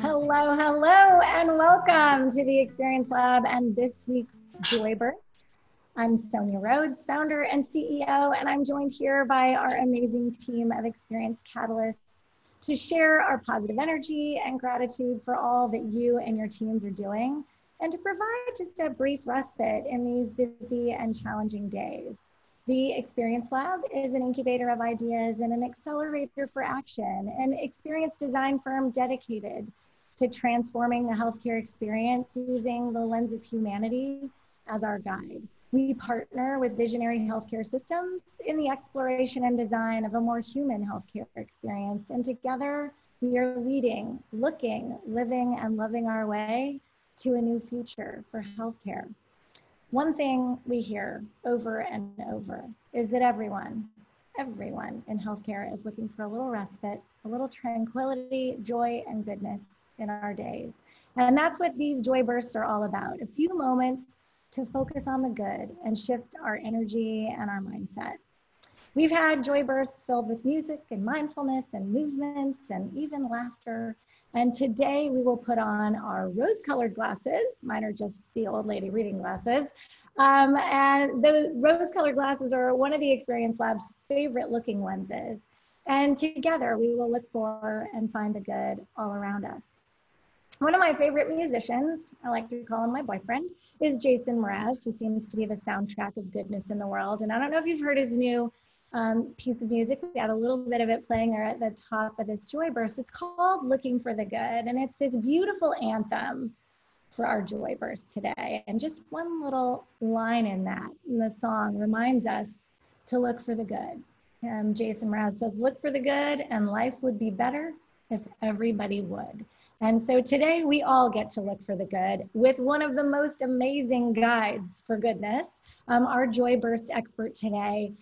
Hello, hello, and welcome to the Experience Lab and this week's Joy Burst. I'm Sonia Rhodes, founder and CEO, and I'm joined here by our amazing team of Experience Catalysts to share our positive energy and gratitude for all that you and your teams are doing and to provide just a brief respite in these busy and challenging days. The Experience Lab is an incubator of ideas and an accelerator for action, an experience design firm dedicated to transforming the healthcare experience using the lens of humanity as our guide. We partner with visionary healthcare systems in the exploration and design of a more human healthcare experience. And together, we are leading, looking, living, and loving our way to a new future for healthcare. One thing we hear over and over is that everyone, everyone in healthcare is looking for a little respite, a little tranquility, joy, and goodness in our days. And that's what these joy bursts are all about a few moments to focus on the good and shift our energy and our mindset. We've had joy bursts filled with music and mindfulness and movement and even laughter. And today we will put on our rose colored glasses. Mine are just the old lady reading glasses. Um, and those rose colored glasses are one of the Experience Lab's favorite looking lenses. And together we will look for and find the good all around us. One of my favorite musicians, I like to call him my boyfriend, is Jason Mraz, who seems to be the soundtrack of goodness in the world. And I don't know if you've heard his new um, piece of music. We had a little bit of it playing there at the top of this joy burst. It's called Looking for the Good. And it's this beautiful anthem for our joy burst today. And just one little line in that, in the song, reminds us to look for the good. And Jason Mraz says, Look for the good, and life would be better if everybody would. And so today we all get to look for the good with one of the most amazing guides for goodness. Um, our Joy Burst expert today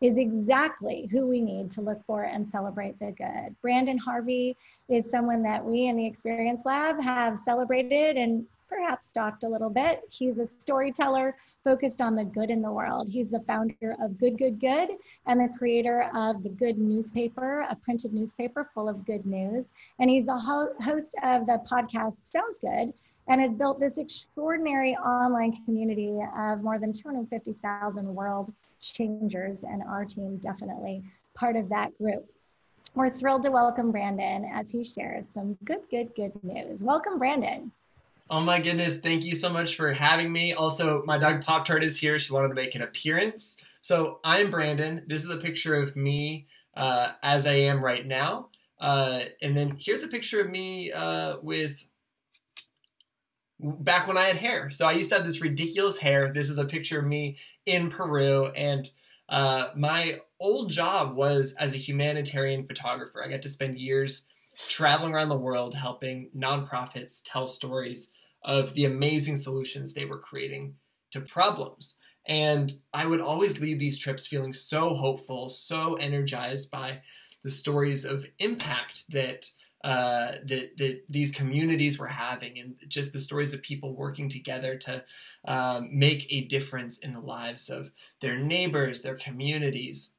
is exactly who we need to look for and celebrate the good. Branden Harvey is someone that we in the Experience Lab have celebrated and perhaps stalked a little bit. He's a storyteller focused on the good in the world. He's the founder of Good, Good, Good and the creator of the Good newspaper, a printed newspaper full of good news. And he's the ho- host of the podcast Sounds Good and has built this extraordinary online community of more than 250,000 world changers. And our team definitely part of that group. We're thrilled to welcome Branden as he shares some good, good, good news. Welcome, Branden. Oh my goodness, thank you so much for having me. Also, my dog Pop Tart is here. She wanted to make an appearance. So, I'm Branden. This is a picture of me uh, as I am right now. Uh, and then here's a picture of me uh, with back when I had hair. So, I used to have this ridiculous hair. This is a picture of me in Peru. And uh, my old job was as a humanitarian photographer. I got to spend years traveling around the world helping nonprofits tell stories of the amazing solutions they were creating to problems. And I would always leave these trips feeling so hopeful, so energized by the stories of impact that uh, that, that these communities were having, and just the stories of people working together to um, make a difference in the lives of their neighbors, their communities.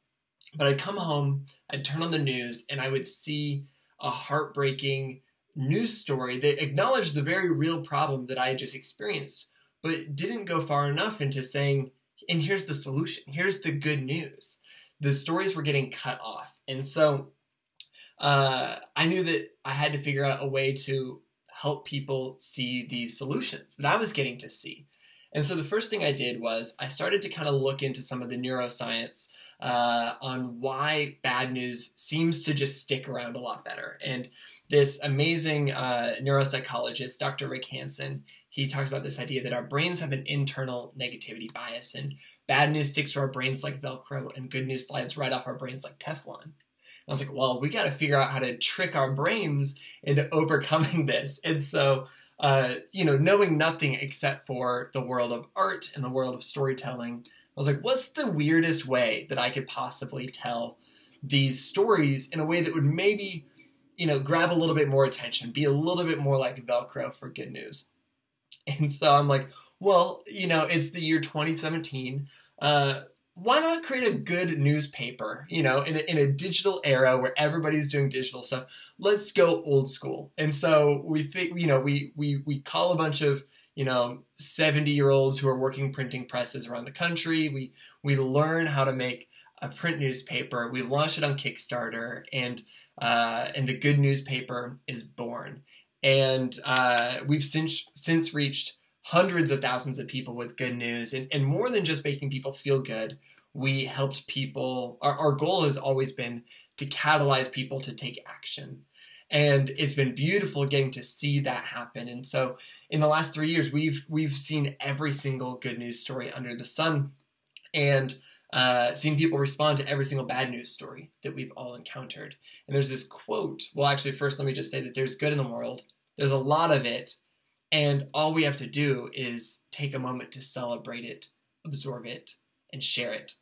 But I'd come home, I'd turn on the news, and I would see a heartbreaking news story that acknowledged the very real problem that I had just experienced, but didn't go far enough into saying, and here's the solution, here's the good news. The stories were getting cut off. And so uh, I knew that I had to figure out a way to help people see these solutions that I was getting to see. And so the first thing I did was I started to kind of look into some of the neuroscience uh, on why bad news seems to just stick around a lot better. And this amazing uh, neuropsychologist, Dr. Rick Hanson, he talks about this idea that our brains have an internal negativity bias, and bad news sticks to our brains like Velcro, and good news slides right off our brains like Teflon. I was like, well, we got to figure out how to trick our brains into overcoming this. And so, uh, you know, knowing nothing except for the world of art and the world of storytelling, I was like, what's the weirdest way that I could possibly tell these stories in a way that would maybe, you know, grab a little bit more attention, be a little bit more like Velcro for good news? And so I'm like, well, you know, it's the year 2017. Uh, why not create a good newspaper you know in a, in a digital era where everybody's doing digital stuff? Let's go old school. And so we you know we we we call a bunch of you know 70 year olds who are working printing presses around the country. We we learn how to make a print newspaper. We launched it on kickstarter and uh, and the good newspaper is born. And uh, we've since since reached hundreds of thousands of people with good news. And, and more than just making people feel good, we helped people. Our, our goal has always been to catalyze people to take action. And it's been beautiful getting to see that happen. And so in the last three years, we've we've seen every single good news story under the sun and uh, seen people respond to every single bad news story that we've all encountered. And there's this quote. Well, actually, first, let me just say that there's good in the world. There's a lot of it, and all we have to do is take a moment to celebrate it, absorb it, and share it.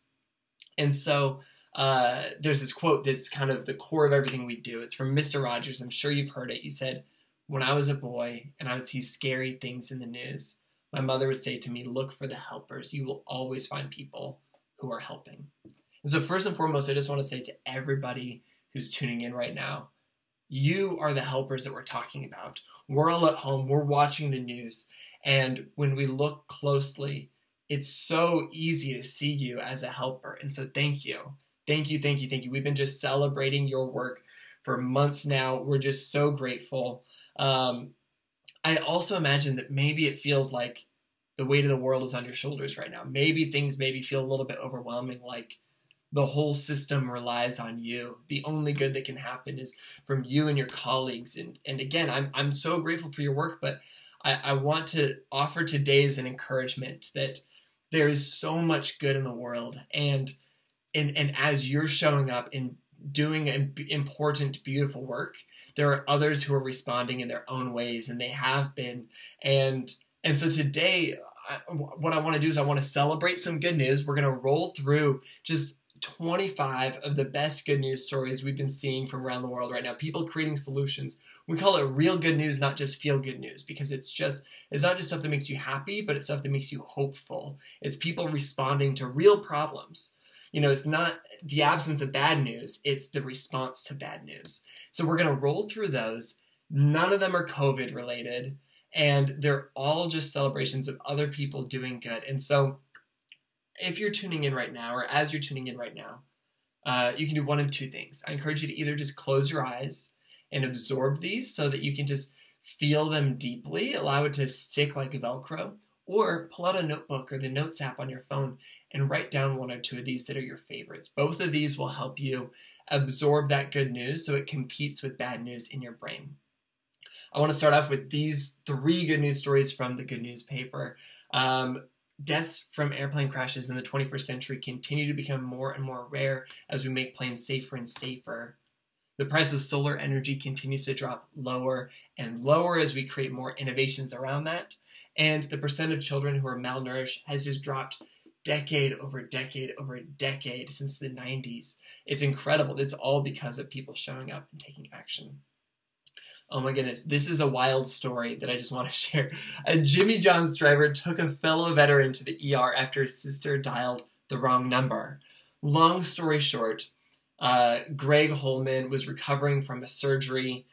And so uh, there's this quote that's kind of the core of everything we do. It's from Mr. Rogers. I'm sure you've heard it. He said, When I was a boy and I would see scary things in the news, my mother would say to me, Look for the helpers. You will always find people who are helping. And so, first and foremost, I just want to say to everybody who's tuning in right now you are the helpers that we're talking about. We're all at home, we're watching the news, and when we look closely, it's so easy to see you as a helper. And so, thank you. Thank you, thank you, thank you. We've been just celebrating your work for months now. We're just so grateful. Um, I also imagine that maybe it feels like the weight of the world is on your shoulders right now. Maybe things maybe feel a little bit overwhelming, like the whole system relies on you. The only good that can happen is from you and your colleagues. And and again, I'm I'm so grateful for your work, but I, I want to offer today as an encouragement that there is so much good in the world, and and and as you're showing up and doing important, beautiful work, there are others who are responding in their own ways, and they have been. And and so today, I, what I want to do is I want to celebrate some good news. We're going to roll through just 25 of the best good news stories we've been seeing from around the world right now. People creating solutions. We call it real good news, not just feel good news, because it's just, it's not just stuff that makes you happy, but it's stuff that makes you hopeful. It's people responding to real problems. You know, it's not the absence of bad news, it's the response to bad news. So we're going to roll through those. None of them are COVID related, and they're all just celebrations of other people doing good. And so, if you're tuning in right now, or as you're tuning in right now, uh, you can do one of two things. I encourage you to either just close your eyes and absorb these so that you can just feel them deeply, allow it to stick like Velcro, or pull out a notebook or the Notes app on your phone and write down one or two of these that are your favorites. Both of these will help you absorb that good news so it competes with bad news in your brain. I want to start off with these three good news stories from the Good News paper. Um, Deaths from airplane crashes in the 21st century continue to become more and more rare as we make planes safer and safer. The price of solar energy continues to drop lower and lower as we create more innovations around that. And the percent of children who are malnourished has just dropped decade over decade over decade since the 90s. It's incredible. It's all because of people showing up and taking action. Oh my goodness, this is a wild story that I just want to share. A Jimmy John's driver took a fellow veteran to the ER after his sister dialed the wrong number. Long story short, uh, Greg Holman was recovering from a surgery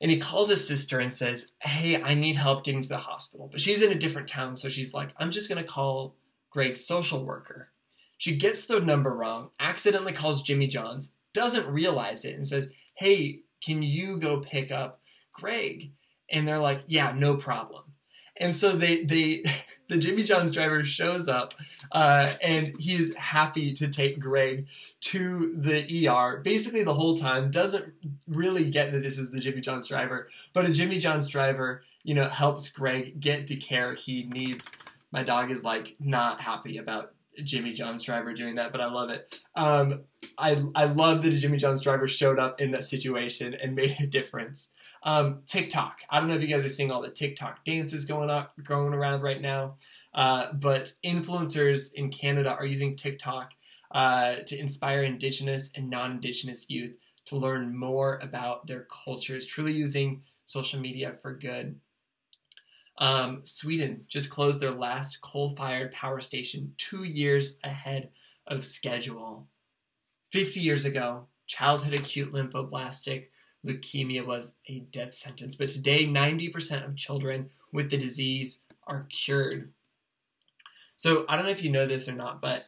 and he calls his sister and says, Hey, I need help getting to the hospital. But she's in a different town, so she's like, I'm just going to call Greg's social worker. She gets the number wrong, accidentally calls Jimmy John's, doesn't realize it, and says, Hey, can you go pick up Greg. And they're like, yeah, no problem. And so they, they, the Jimmy John's driver shows up, uh, and he is happy to take Greg to the ER. Basically, the whole time doesn't really get that this is the Jimmy John's driver, but a Jimmy John's driver, you know, helps Greg get the care he needs. My dog is like not happy about Jimmy John's driver doing that, but I love it. Um, I I love that a Jimmy John's driver showed up in that situation and made a difference. Um, TikTok. I don't know if you guys are seeing all the TikTok dances going up, going around right now, uh, but influencers in Canada are using TikTok uh, to inspire Indigenous and non-Indigenous youth to learn more about their cultures, truly using social media for good. Um, Sweden just closed their last coal-fired power station two years ahead of schedule. 50 years ago, childhood acute lymphoblastic leukemia was a death sentence, but today 90% of children with the disease are cured. So I don't know if you know this or not, but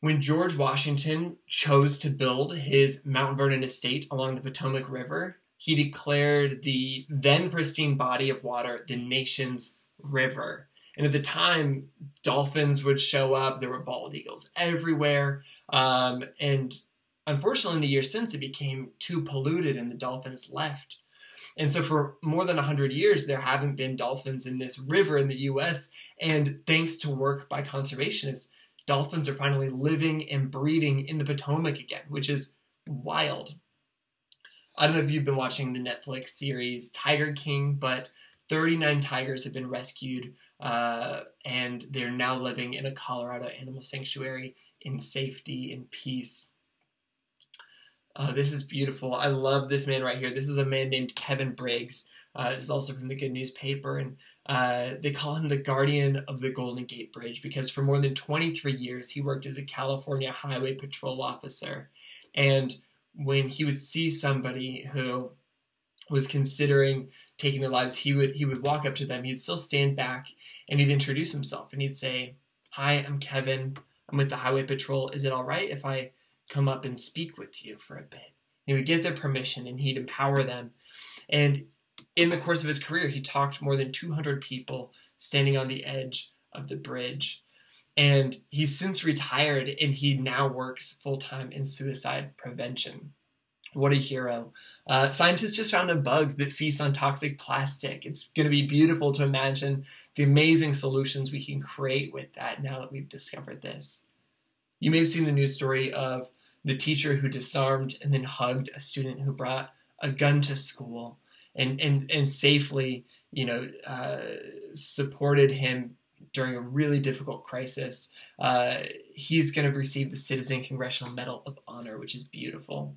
when George Washington chose to build his Mount Vernon estate along the Potomac River, he declared the then pristine body of water the nation's river. And at the time, dolphins would show up. There were bald eagles everywhere. Um, and unfortunately, in the years since, it became too polluted and the dolphins left. And so, for more than 100 years, there haven't been dolphins in this river in the US. And thanks to work by conservationists, dolphins are finally living and breeding in the Potomac again, which is wild. I don't know if you've been watching the Netflix series Tiger King, but 39 tigers have been rescued uh, and they're now living in a Colorado animal sanctuary in safety and peace. Uh, this is beautiful. I love this man right here. This is a man named Kevin Briggs. Uh, this is also from the Good Newspaper, and uh, they call him the guardian of the Golden Gate Bridge because for more than 23 years he worked as a California Highway Patrol officer. And when he would see somebody who was considering taking their lives, he would he would walk up to them. He'd still stand back and he'd introduce himself and he'd say, "Hi, I'm Kevin. I'm with the Highway Patrol. Is it all right if I come up and speak with you for a bit?" He would get their permission and he'd empower them. And in the course of his career, he talked more than 200 people standing on the edge of the bridge. And he's since retired and he now works full time in suicide prevention. What a hero. Uh, scientists just found a bug that feasts on toxic plastic. It's going to be beautiful to imagine the amazing solutions we can create with that now that we've discovered this. You may have seen the news story of the teacher who disarmed and then hugged a student who brought a gun to school and, and, and safely, you know, uh, supported him during a really difficult crisis. Uh, he's going to receive the Citizen Congressional Medal of Honor, which is beautiful.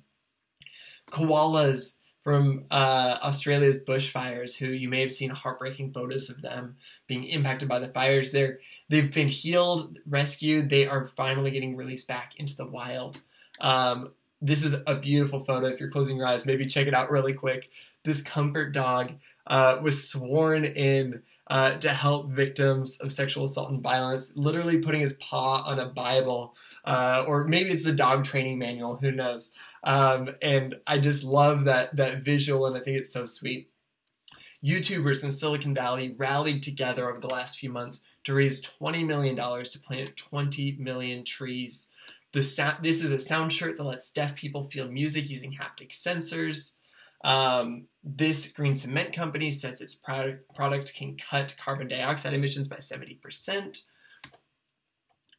Koalas from uh, Australia's bushfires, who you may have seen heartbreaking photos of them being impacted by the fires. They're, they've been healed, rescued. They are finally getting released back into the wild. Um, this is a beautiful photo. If you're closing your eyes, maybe check it out really quick. This comfort dog uh, was sworn in uh, to help victims of sexual assault and violence, literally putting his paw on a Bible, uh, or maybe it's a dog training manual. Who knows? Um, and I just love that that visual, and I think it's so sweet. YouTubers in Silicon Valley rallied together over the last few months to raise $20 million to plant 20 million trees. The sound, this is a sound shirt that lets deaf people feel music using haptic sensors. Um, this green cement company says its product, product can cut carbon dioxide emissions by 70%.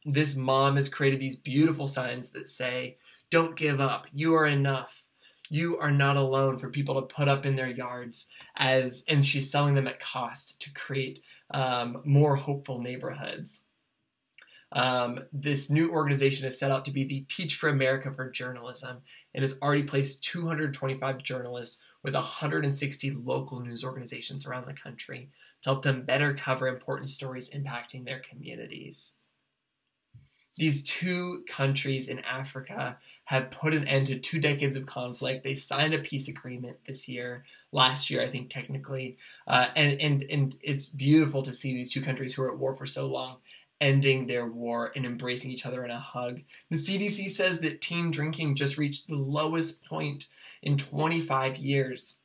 This mom has created these beautiful signs that say, Don't give up, you are enough. You are not alone for people to put up in their yards as and she's selling them at cost to create um, more hopeful neighborhoods. Um, this new organization is set out to be the Teach for America for Journalism and has already placed 225 journalists with 160 local news organizations around the country to help them better cover important stories impacting their communities. These two countries in Africa have put an end to two decades of conflict. They signed a peace agreement this year, last year, I think, technically. Uh, and, and, and it's beautiful to see these two countries who are at war for so long ending their war and embracing each other in a hug. The CDC says that teen drinking just reached the lowest point in 25 years.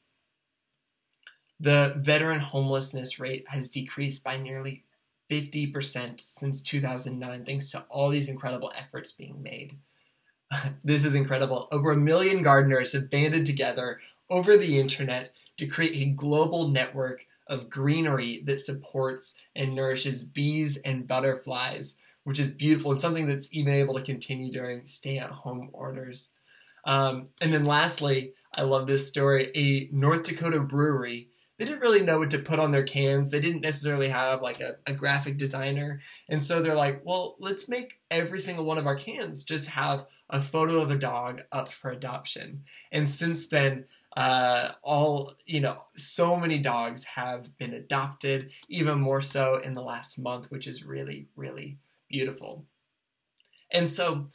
The veteran homelessness rate has decreased by nearly 50% since 2009, thanks to all these incredible efforts being made. this is incredible. Over a million gardeners have banded together over the internet to create a global network of greenery that supports and nourishes bees and butterflies, which is beautiful and something that's even able to continue during stay at home orders. Um, and then lastly, I love this story. A North Dakota brewery they didn't really know what to put on their cans. They didn't necessarily have like a, a, graphic designer. And so they're like, well, let's make every single one of our cans just have a photo of a dog up for adoption. And since then, uh, all, you know, so many dogs have been adopted, even more so in the last month, which is really, really beautiful. And so,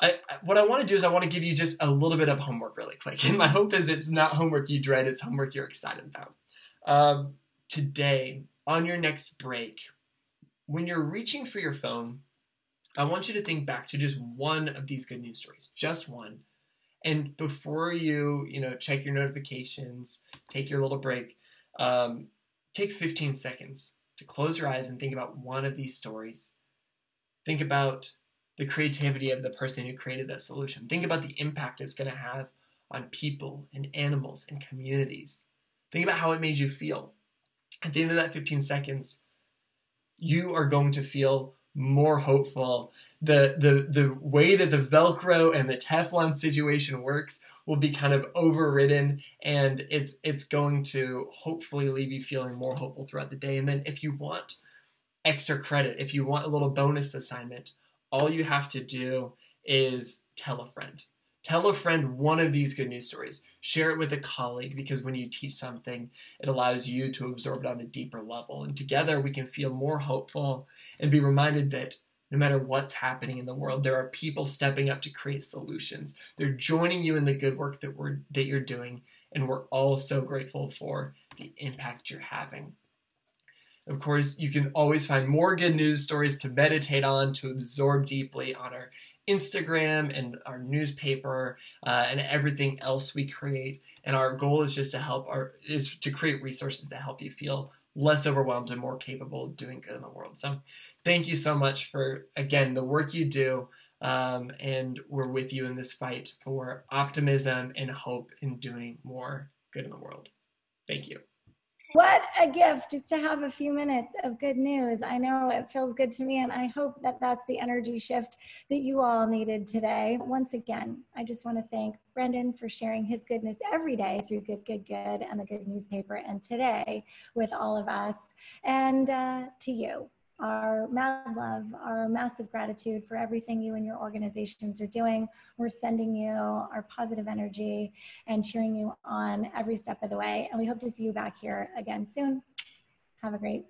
I, what I want to do is I want to give you just a little bit of homework really quick. And my hope is it's not homework you dread, it's homework you're excited about. Um, today, on your next break, when you're reaching for your phone, I want you to think back to just one of these good news stories, just one. And before you, you know, check your notifications, take your little break, um, take 15 seconds to close your eyes and think about one of these stories. Think about the creativity of the person who created that solution. Think about the impact it's going to have on people and animals and communities. Think about how it made you feel. At the end of that 15 seconds, you are going to feel more hopeful. The the the way that the Velcro and the Teflon situation works will be kind of overridden and it's it's going to hopefully leave you feeling more hopeful throughout the day. And then if you want extra credit, if you want a little bonus assignment, all you have to do is tell a friend. Tell a friend one of these good news stories. Share it with a colleague because when you teach something, it allows you to absorb it on a deeper level. And together we can feel more hopeful and be reminded that no matter what's happening in the world, there are people stepping up to create solutions. They're joining you in the good work that we're that you're doing, and we're all so grateful for the impact you're having. Of course, you can always find more good news stories to meditate on, to absorb deeply on our Instagram and our newspaper uh, and everything else we create. And our goal is just to help our is to create resources that help you feel less overwhelmed and more capable of doing good in the world. So, thank you so much for again the work you do. Um, and we're with you in this fight for optimism and hope in doing more good in the world. Thank you. What a gift just to have a few minutes of good news. I know it feels good to me, and I hope that that's the energy shift that you all needed today. Once again, I just want to thank Branden for sharing his goodness every day through Good, Good, Good and the Good Newspaper, and today with all of us, and uh, to you our mad love, our massive gratitude for everything you and your organizations are doing. We're sending you our positive energy and cheering you on every step of the way. And we hope to see you back here again soon. Have a great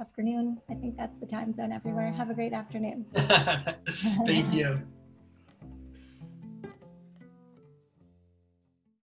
afternoon. I think that's the time zone everywhere. Have a great afternoon. Thank you.